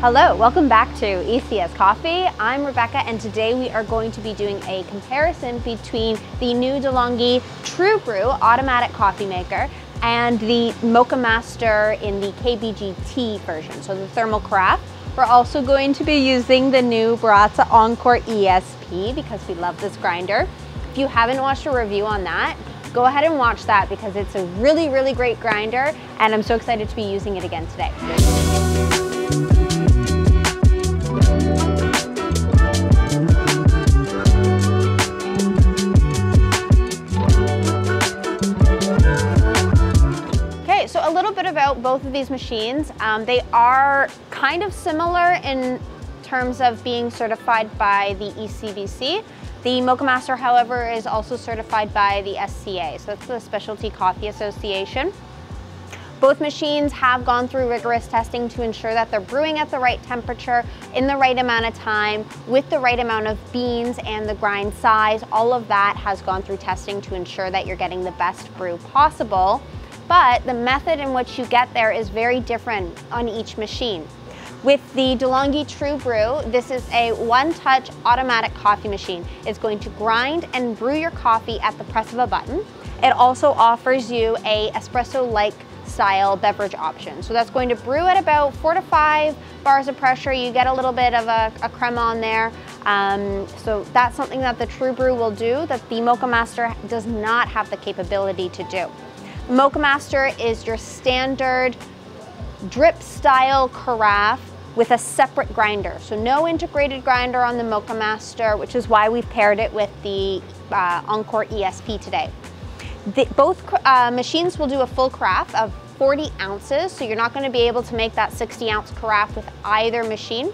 Hello, welcome back to ECS Coffee. I'm Rebecca and today we are going to be doing a comparison between the new DeLonghi True Brew automatic coffee maker and the Moccamaster in the KBGT version, so the thermal craft. We're also going to be using the new Baratza Encore ESP because we love this grinder. If you haven't watched a review on that, go ahead and watch that because it's a really, really great grinder and I'm so excited to be using it again today. Bit about both of these machines. Um, they are kind of similar in terms of being certified by the ECBC. The Moccamaster, however, is also certified by the SCA, so that's the Specialty Coffee Association. Both machines have gone through rigorous testing to ensure that they're brewing at the right temperature, in the right amount of time, with the right amount of beans and the grind size. All of that has gone through testing to ensure that you're getting the best brew possible. But the method in which you get there is very different on each machine. With the DeLonghi True Brew, this is a one-touch automatic coffee machine. It's going to grind and brew your coffee at the press of a button. It also offers you a espresso-like style beverage option. So that's going to brew at about four to five bars of pressure. You get a little bit of a, a crema on there. Um, so that's something that the True Brew will do that the Moccamaster does not have the capability to do. Moccamaster is your standard drip style carafe with a separate grinder. So no integrated grinder on the Moccamaster, which is why we've paired it with the uh, Encore ESP today. The, both uh, machines will do a full carafe of 40 ounces, so you're not gonna be able to make that 60 ounce carafe with either machine.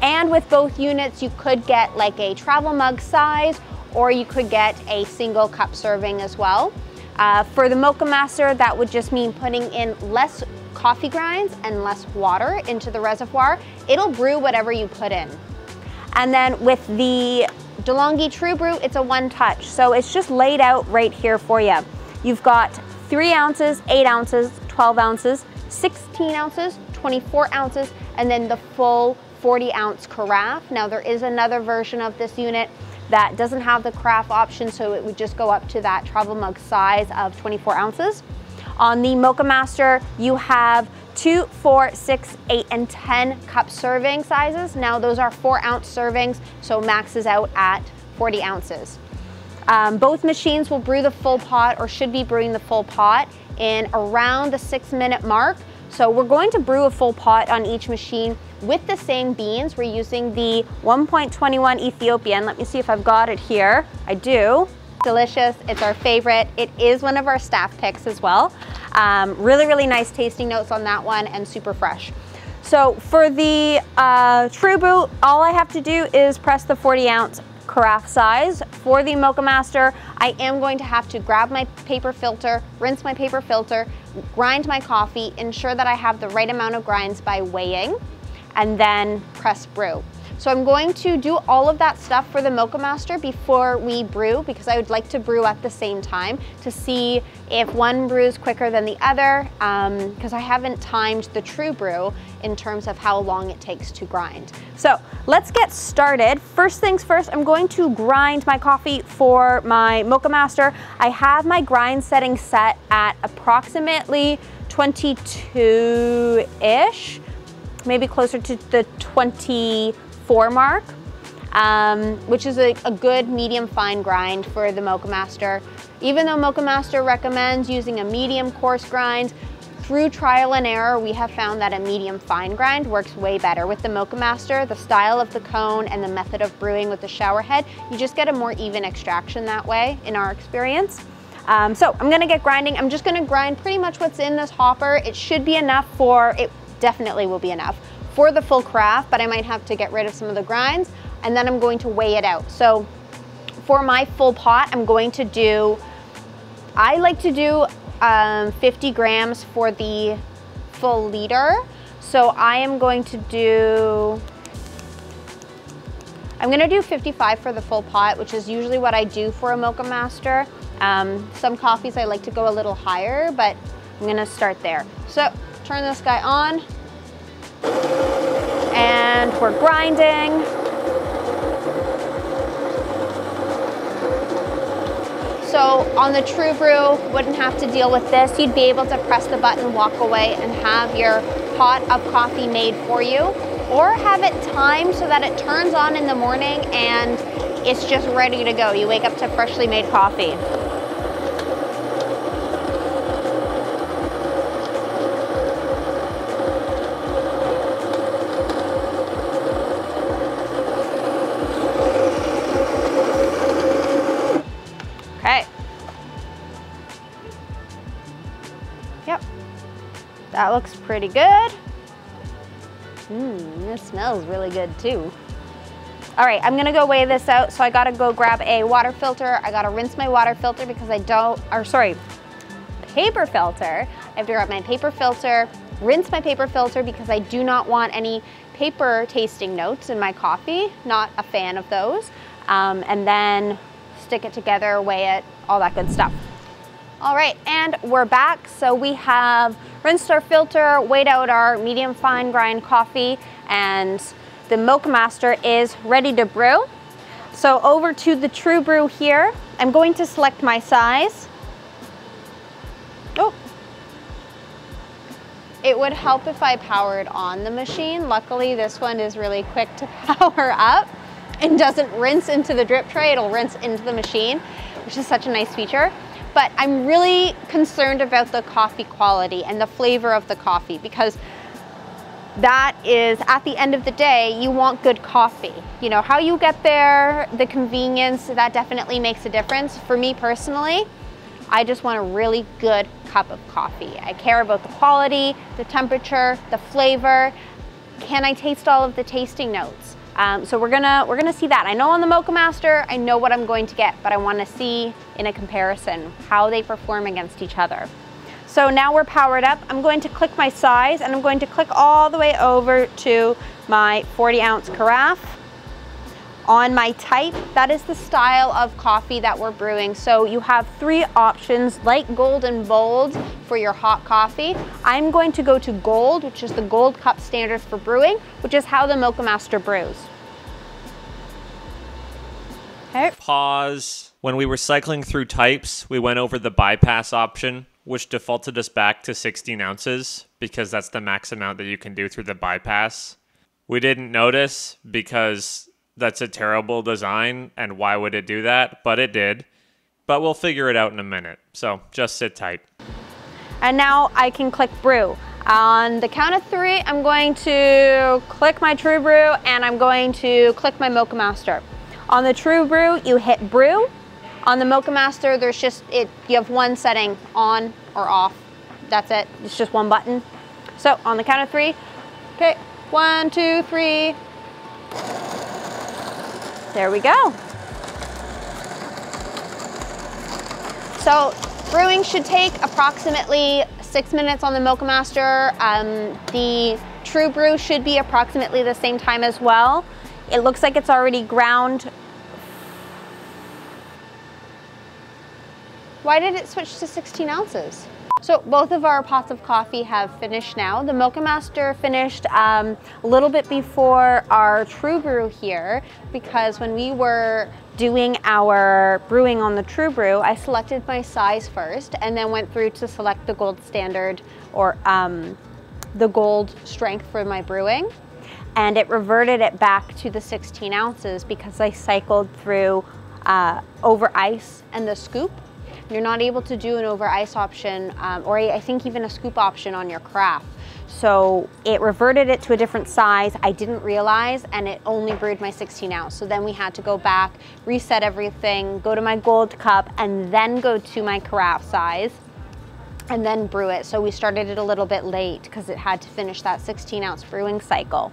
And with both units, you could get like a travel mug size, or you could get a single cup serving as well. Uh, for the Moccamaster, that would just mean putting in less coffee grinds and less water into the reservoir. It'll brew whatever you put in. And then with the DeLonghi True Brew, it's a one touch. So it's just laid out right here for you. You've got three ounces, eight ounces, 12 ounces, 16 ounces, 24 ounces, and then the full 40 ounce carafe. Now there is another version of this unit that doesn't have the carafe option, so it would just go up to that travel mug size of 24 ounces. On the Moccamaster, you have two, four, six, eight, and 10 cup serving sizes. Now those are four ounce servings, so maxes out at 40 ounces. Um, both machines will brew the full pot or should be brewing the full pot in around the six minute mark. So we're going to brew a full pot on each machine with the same beans. We're using the 1.21 Ethiopian. Let me see if I've got it here. I do. Delicious, it's our favorite. It is one of our staff picks as well. Um, really, really nice tasting notes on that one and super fresh. So for the uh, True Brew, all I have to do is press the 40 ounce carafe size. For the Moccamaster, I am going to have to grab my paper filter, rinse my paper filter, grind my coffee, ensure that I have the right amount of grinds by weighing, and then press brew. So I'm going to do all of that stuff for the Moccamaster before we brew because I would like to brew at the same time to see if one brews quicker than the other because um, I haven't timed the True Brew in terms of how long it takes to grind. So let's get started. First things first, I'm going to grind my coffee for my Moccamaster. I have my grind setting set at approximately 22-ish, maybe closer to the 20 four mark, um, which is a, a, good medium fine grind for the Moccamaster. Even though Moccamaster recommends using a medium coarse grind, through trial and error, we have found that a medium fine grind works way better with the Moccamaster. The style of the cone and the method of brewing with the shower head, you just get a more even extraction that way in our experience. Um, so I'm gonna get grinding. I'm just gonna grind pretty much what's in this hopper. It should be enough for, it definitely will be enough for the full craft, but I might have to get rid of some of the grinds and then I'm going to weigh it out. So for my full pot, I'm going to do, I like to do um, 50 grams for the full liter. So I am going to do, I'm gonna do 55 for the full pot, which is usually what I do for a Moccamaster. Um, some coffees I like to go a little higher, but I'm gonna start there. So turn this guy on and we're grinding. So on the True Brew, wouldn't have to deal with this. You'd be able to press the button, walk away, and have your pot of coffee made for you. Or have it timed so that it turns on in the morning and it's just ready to go. You wake up to freshly made coffee. That looks pretty good. Mmm, this smells really good too. All right, I'm gonna go weigh this out. So I gotta go grab a water filter. I gotta rinse my water filter because I don't, or sorry, paper filter. I have to grab my paper filter, rinse my paper filter because I do not want any paper tasting notes in my coffee. Not a fan of those. Um, and then stick it together, weigh it, all that good stuff. All right, and we're back. So we have rinsed our filter, weighed out our medium fine grind coffee, and the Moccamaster is ready to brew. So over to the True Brew here, I'm going to select my size. Oh, it would help if I powered on the machine. Luckily, this one is really quick to power up and doesn't rinse into the drip tray, it'll rinse into the machine, which is such a nice feature. But I'm really concerned about the coffee quality and the flavor of the coffee because that is, at the end of the day, you want good coffee. You know, how you get there, the convenience, that definitely makes a difference. For me personally, I just want a really good cup of coffee. I care about the quality, the temperature, the flavor. Can I taste all of the tasting notes? Um, so we're gonna, we're gonna see that. I know on the Moccamaster, I know what I'm going to get, but I wanna see in a comparison how they perform against each other. So now we're powered up. I'm going to click my size and I'm going to click all the way over to my 40 ounce carafe. On my type, that is the style of coffee that we're brewing. So you have three options, light, gold, and bold for your hot coffee. I'm going to go to gold, which is the gold cup standard for brewing, which is how the Moccamaster brews. Pause. When we were cycling through types, we went over the bypass option, which defaulted us back to 16 ounces because that's the max amount that you can do through the bypass. We didn't notice because that's a terrible design and why would it do that? But it did. But we'll figure it out in a minute. So just sit tight. And now I can click brew. On the count of three, I'm going to click my True Brew and I'm going to click my Moccamaster. On the True Brew, you hit brew. On the Moccamaster, there's just, it. you have one setting, on or off. That's it, it's just one button. So on the count of three, okay, one, two, three. There we go. So brewing should take approximately six minutes on the Moccamaster. Um, the True Brew should be approximately the same time as well. It looks like it's already ground. Why did it switch to 16 ounces? So both of our pots of coffee have finished now. The Moccamaster finished um, a little bit before our True Brew here because when we were doing our brewing on the True Brew, I selected my size first and then went through to select the gold standard or um, the gold strength for my brewing. And it reverted it back to the 16 ounces because I cycled through uh, over ice and the scoop you're not able to do an over ice option um, or I think even a scoop option on your carafe. So it reverted it to a different size. I didn't realize and it only brewed my 16 ounce. So then we had to go back, reset everything, go to my gold cup and then go to my carafe size and then brew it. So we started it a little bit late because it had to finish that 16 ounce brewing cycle.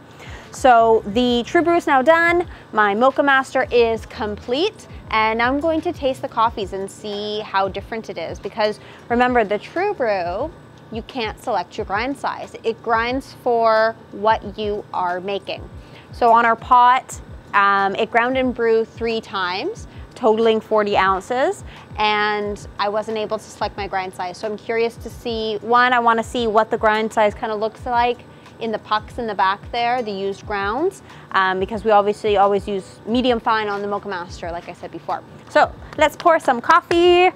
So the True Brew is now done. My Moccamaster is complete and I'm going to taste the coffees and see how different it is because remember the True Brew, you can't select your grind size. It grinds for what you are making. So on our pot, um, it ground and brew three times, totaling 40 ounces, and I wasn't able to select my grind size. So I'm curious to see, one, I wanna see what the grind size kind of looks like in the pucks in the back there, the used grounds, um, because we obviously always use medium fine on the Moccamaster, like I said before. So let's pour some coffee.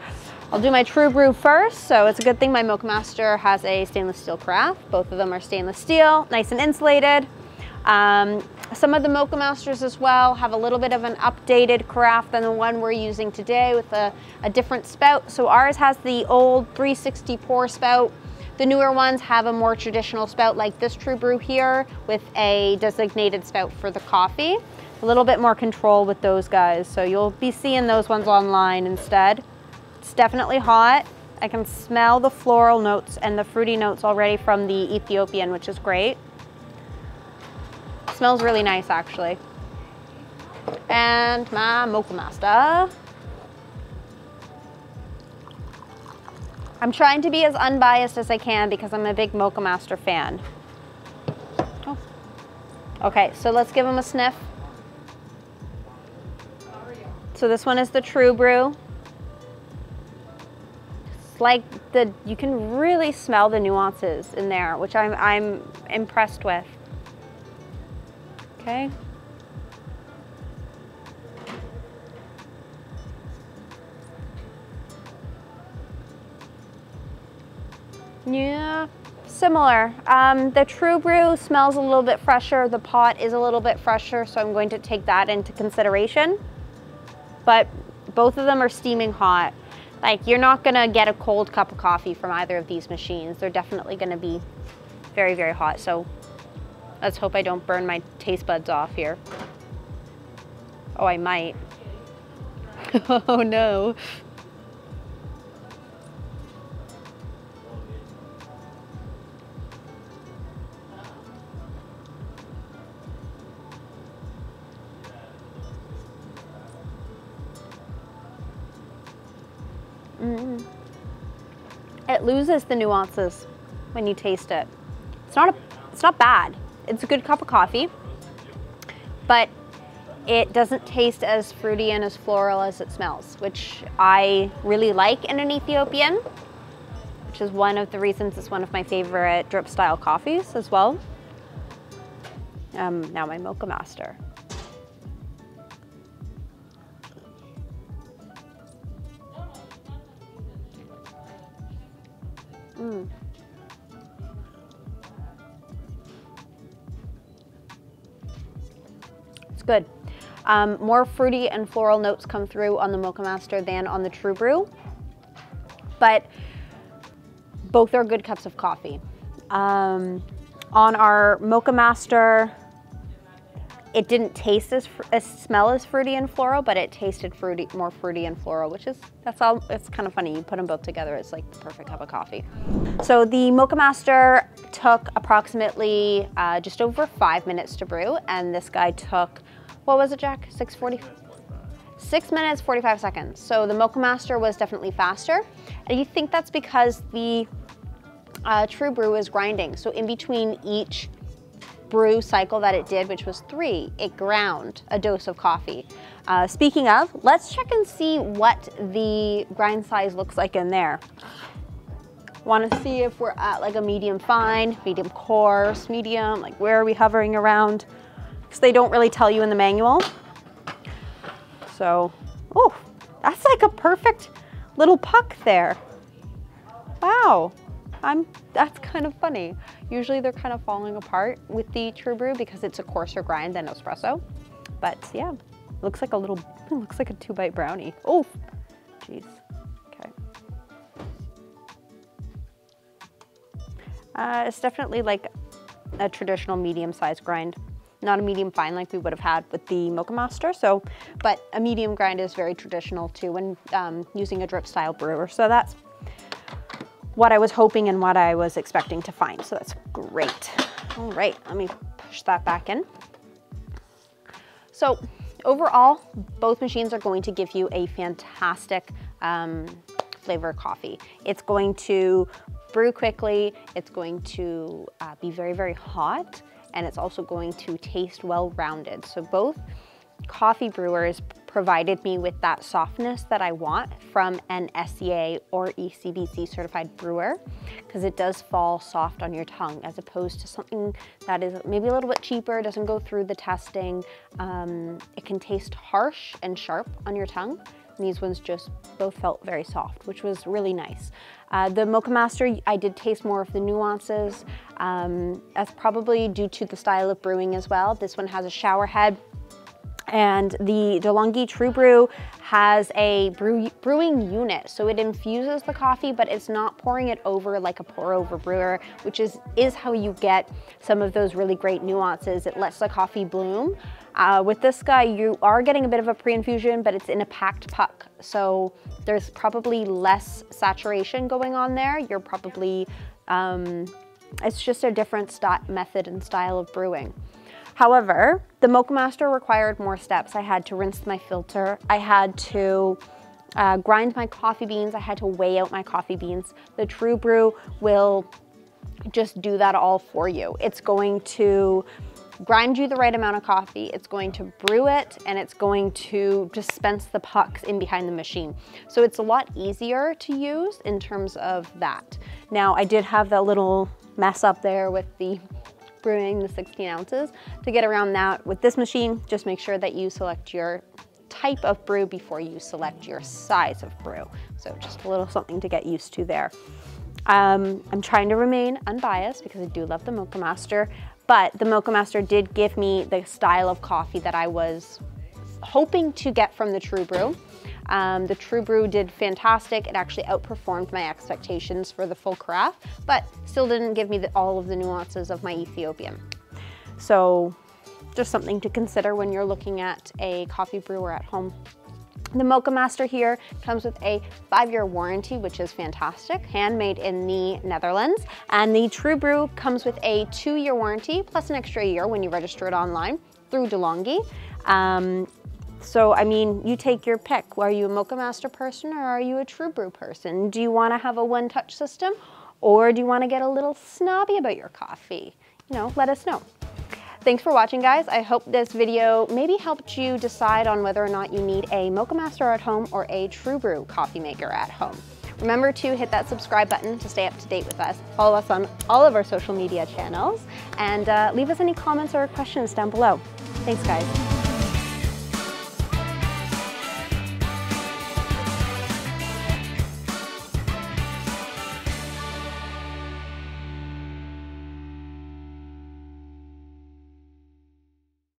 I'll do my True Brew first, so it's a good thing my Moccamaster has a stainless steel carafe. Both of them are stainless steel, nice and insulated. Um, some of the Moccamasters as well have a little bit of an updated carafe than the one we're using today with a, a different spout. So ours has the old 360 pour spout. The newer ones have a more traditional spout like this True Brew here with a designated spout for the coffee. A little bit more control with those guys. So you'll be seeing those ones online instead. It's definitely hot. I can smell the floral notes and the fruity notes already from the Ethiopian, which is great. Smells really nice actually. And my Moccamaster. I'm trying to be as unbiased as I can because I'm a big Moccamaster fan. Oh. Okay, so let's give them a sniff. So this one is the True Brew. It's like the, you can really smell the nuances in there, which I'm, I'm impressed with. Okay. Yeah, similar. Um, the True Brew smells a little bit fresher. The pot is a little bit fresher, so I'm going to take that into consideration. But both of them are steaming hot. Like you're not gonna get a cold cup of coffee from either of these machines. They're definitely gonna be very, very hot. So Let's hope I don't burn my taste buds off here. Oh, I might. oh no. Mm. It loses the nuances when you taste it. It's not a, it's not bad. It's a good cup of coffee, but it doesn't taste as fruity and as floral as it smells, which I really like in an Ethiopian, which is one of the reasons it's one of my favorite drip style coffees as well. Um, now my Moccamaster. Mm. It's good. Um, more fruity and floral notes come through on the Moccamaster than on the True Brew, but both are good cups of coffee. Um, on our Moccamaster, it didn't taste as, as smell as fruity and floral, but it tasted fruity, more fruity and floral, which is, that's all, it's kind of funny. You put them both together, it's like the perfect cup of coffee. So the Moccamaster took approximately uh, just over five minutes to brew, and this guy took what was it, Jack? 640? Six minutes, 45 seconds. So the Moccamaster was definitely faster. And you think that's because the uh, True Brew is grinding. So in between each brew cycle that it did, which was three, it ground a dose of coffee. Uh, speaking of, let's check and see what the grind size looks like in there. Want to see if we're at like a medium fine, medium coarse, medium, like where are we hovering around? Because they don't really tell you in the manual. So, oh, that's like a perfect little puck there. Wow, I'm, that's kind of funny. Usually they're kind of falling apart with the True Brew because it's a coarser grind than espresso. But yeah, looks like a little, looks like a two bite brownie. Oh, jeez, okay. Uh, it's definitely like a traditional medium sized grind not a medium fine like we would have had with the Moccamaster. So, but a medium grind is very traditional too when um, using a drip style brewer. So that's what I was hoping and what I was expecting to find. So that's great. All right, let me push that back in. So overall, both machines are going to give you a fantastic um, flavor coffee. It's going to brew quickly. It's going to uh, be very, very hot and it's also going to taste well-rounded. So both coffee brewers provided me with that softness that I want from an SCA or ECBC certified brewer because it does fall soft on your tongue as opposed to something that is maybe a little bit cheaper, doesn't go through the testing. Um, it can taste harsh and sharp on your tongue. These ones just both felt very soft, which was really nice. Uh, the Moccamaster, I did taste more of the nuances. Um, that's probably due to the style of brewing as well. This one has a shower head and the DeLonghi True Brew has a brew, brewing unit. So it infuses the coffee, but it's not pouring it over like a pour over brewer, which is, is how you get some of those really great nuances. It lets the coffee bloom. Uh, with this guy, you are getting a bit of a pre-infusion, but it's in a packed puck. So there's probably less saturation going on there. You're probably, um, it's just a different method and style of brewing. However, the Moccamaster required more steps. I had to rinse my filter. I had to uh, grind my coffee beans. I had to weigh out my coffee beans. The True Brew will just do that all for you. It's going to grind you the right amount of coffee, it's going to brew it, and it's going to dispense the pucks in behind the machine. So it's a lot easier to use in terms of that. Now I did have that little mess up there with the brewing the 16 ounces. To get around that with this machine, just make sure that you select your type of brew before you select your size of brew. So just a little something to get used to there. Um, I'm trying to remain unbiased because I do love the Moccamaster, but the Moccamaster did give me the style of coffee that I was hoping to get from the True Brew. Um, the True Brew did fantastic. It actually outperformed my expectations for the full carafe, but still didn't give me the, all of the nuances of my Ethiopian. So just something to consider when you're looking at a coffee brewer at home. The Moccamaster here comes with a five-year warranty, which is fantastic, handmade in the Netherlands. And the True Brew comes with a two-year warranty, plus an extra year when you register it online through DeLonghi. Um, so, I mean, you take your pick. Are you a Moccamaster person or are you a True Brew person? Do you want to have a one-touch system or do you want to get a little snobby about your coffee? You know, let us know. Thanks for watching, guys. I hope this video maybe helped you decide on whether or not you need a Moccamaster at home or a True Brew coffee maker at home. Remember to hit that subscribe button to stay up to date with us. Follow us on all of our social media channels and uh, leave us any comments or questions down below. Thanks, guys.